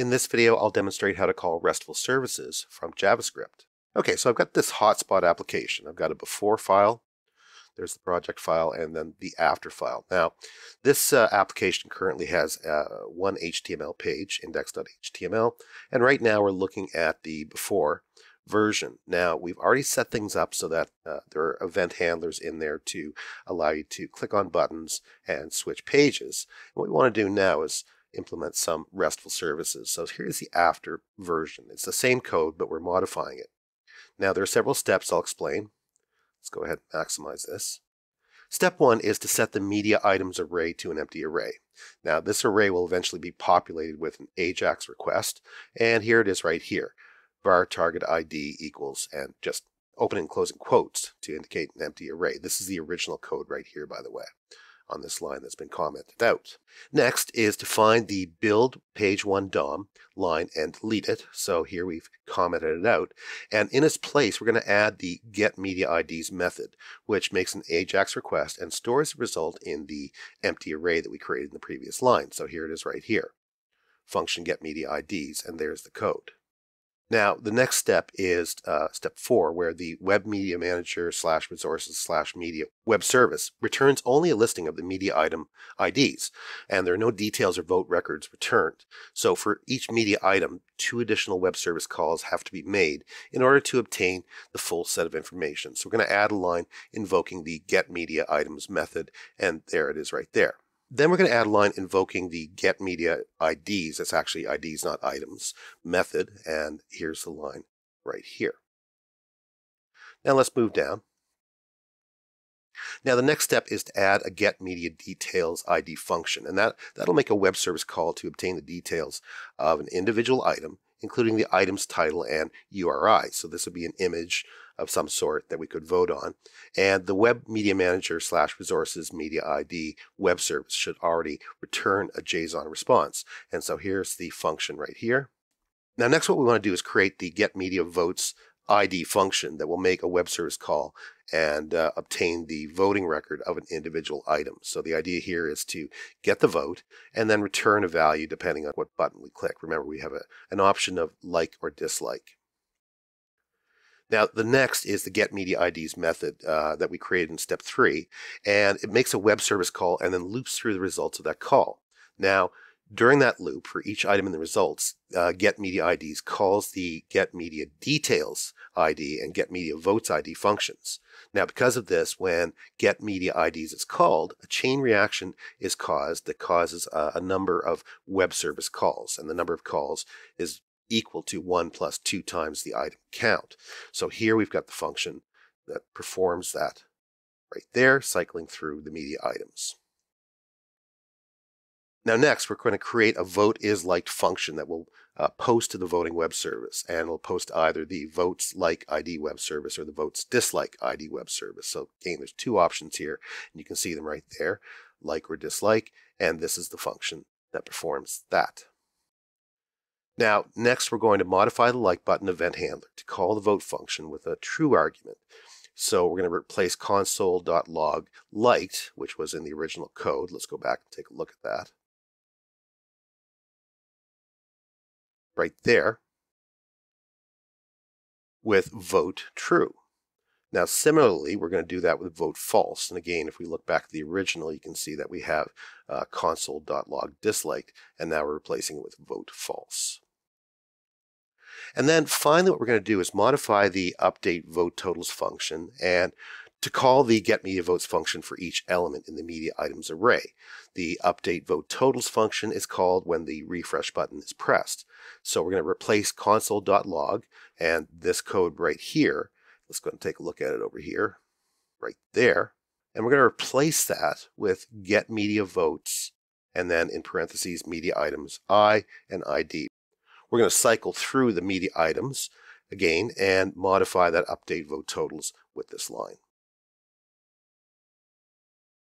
In this video, I'll demonstrate how to call RESTful services from JavaScript. Okay, so I've got this hotspot application. I've got a before file, there's the project file, and then the after file. Now, this uh, application currently has uh, one HTML page, index.html, and right now we're looking at the before version. Now, we've already set things up so that uh, there are event handlers in there to allow you to click on buttons and switch pages. And what we want to do now is implement some RESTful services. So here's the after version. It's the same code, but we're modifying it. Now, there are several steps I'll explain. Let's go ahead and maximize this. Step one is to set the media items array to an empty array. Now, this array will eventually be populated with an AJAX request, and here it is right here var target ID equals and just open and closing quotes to indicate an empty array. This is the original code right here, by the way, on this line that's been commented out. Next is to find the build page one DOM line and delete it. So here we've commented it out. And in its place, we're going to add the get media IDs method, which makes an AJAX request and stores the result in the empty array that we created in the previous line. So here it is right here. Function get media IDs, and there's the code. Now, the next step is uh, step four, where the web media manager slash resources slash media web service returns only a listing of the media item IDs, and there are no details or vote records returned. So for each media item, two additional web service calls have to be made in order to obtain the full set of information. So we're going to add a line invoking the get media items method, and there it is right there. Then we're going to add a line invoking the get media IDs. That's actually IDs, not items method. And here's the line right here. Now let's move down. Now the next step is to add a get media details ID function, and that, that'll make a web service call to obtain the details of an individual item, including the item's title and URI. So this would be an image of some sort that we could vote on. And the Web Media Manager slash Resources Media ID web service should already return a JSON response. And so here's the function right here. Now next what we want to do is create the Get Media Votes ID function that will make a web service call and uh, obtain the voting record of an individual item. So the idea here is to get the vote and then return a value depending on what button we click. Remember, we have a, an option of like or dislike. Now, the next is the get media IDs method uh, that we created in step three, and it makes a web service call and then loops through the results of that call. Now, during that loop, for each item in the results, uh, get media IDs calls the get media details ID and get media votes ID functions. Now, because of this, when get media IDs is called, a chain reaction is caused that causes a, a number of web service calls, and the number of calls is equal to 1 plus 2 times the item count. So here we've got the function that performs that right there, cycling through the media items. Now next, we're going to create a vote is liked function that will uh, post to the voting web service and it'll post either the votes like ID web service or the votes dislike ID web service. So again, there's two options here and you can see them right there, like or dislike, and this is the function that performs that. Now, next we're going to modify the like button event handler to call the vote function with a true argument. So we're going to replace console.log liked, which was in the original code. Let's go back and take a look at that. Right there with vote true. Now, similarly, we're going to do that with vote false. And again, if we look back to the original, you can see that we have uh, console.log disliked, and now we're replacing it with vote false. And then finally, what we're going to do is modify the update vote totals function and to call the get media votes function for each element in the media items array. The update vote totals function is called when the refresh button is pressed. So we're going to replace console.log and this code right here. Let's go and take a look at it over here, right there. And we're going to replace that with get media votes and then in parentheses media items I and ID. We're going to cycle through the media items again and modify that update vote totals with this line.